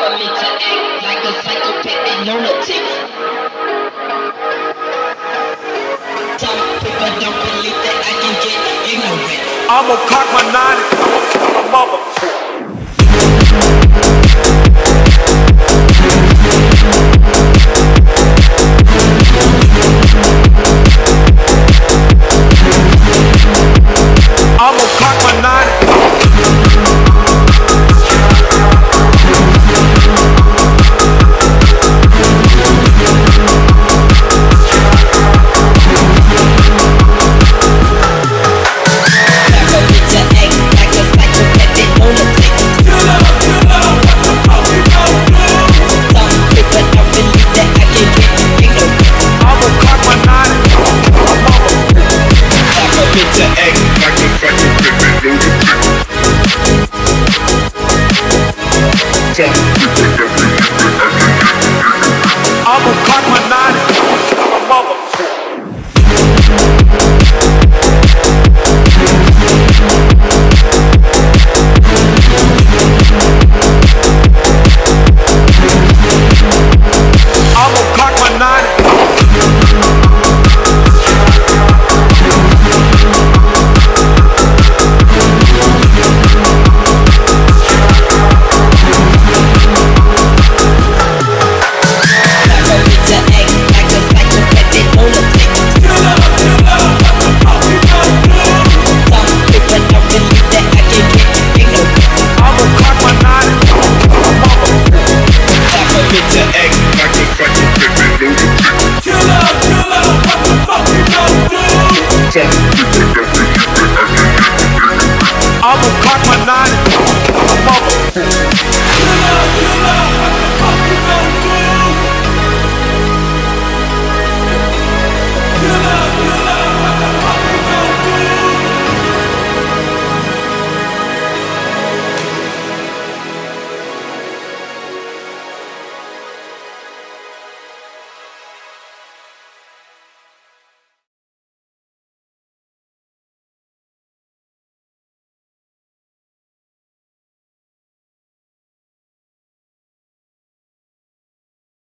for me to like a psychopath and lunatic. Some people don't believe that I can get ignorant. I'ma cock my nine, I'm a motherfucker. I'ma cock my nine. I'm a I'ma cock my nine. Mother.